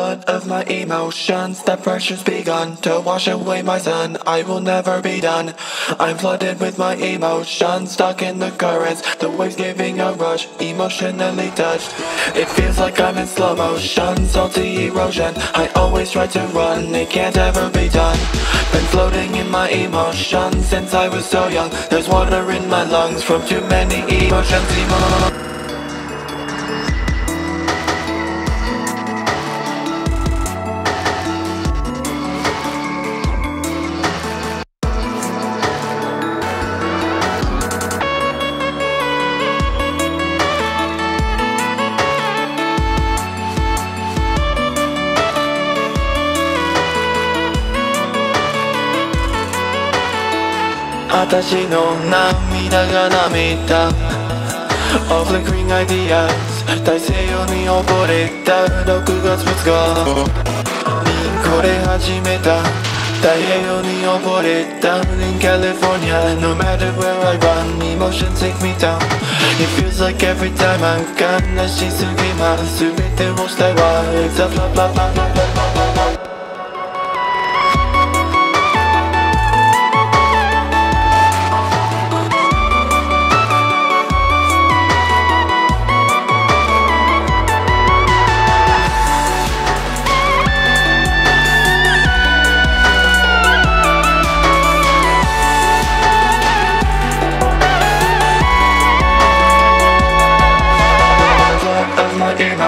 flood of my emotions, the pressure's begun to wash away my sun. I will never be done. I'm flooded with my emotions, stuck in the currents, the waves giving a rush, emotionally touched. It feels like I'm in slow motion, salty erosion. I always try to run, it can't ever be done. Been floating in my emotions since I was so young. There's water in my lungs from too many emotions. Emo- 私の涙が涙 All flickering ideas 大西洋に溺れた6月2日にこれ始めた太平洋に溺れた In California No matter where I run Emotions take me down It feels like every time I'm 悲しすぎます全てをしたいわ It's a blah blah blah blah blah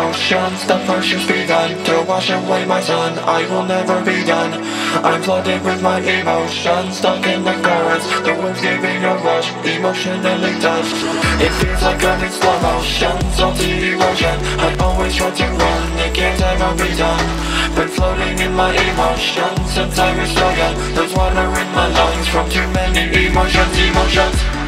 emotions The pressure's begun to wash away my sun. I will never be done. I'm flooded with my emotions Stuck in the currents. The wind's giving a rush Emotionally touched It feels like I'm in slow motion Salty erosion I always try to run It can't ever be done. Been floating in my emotions Since I was so young There's water in my lungs From too many emotions Emotions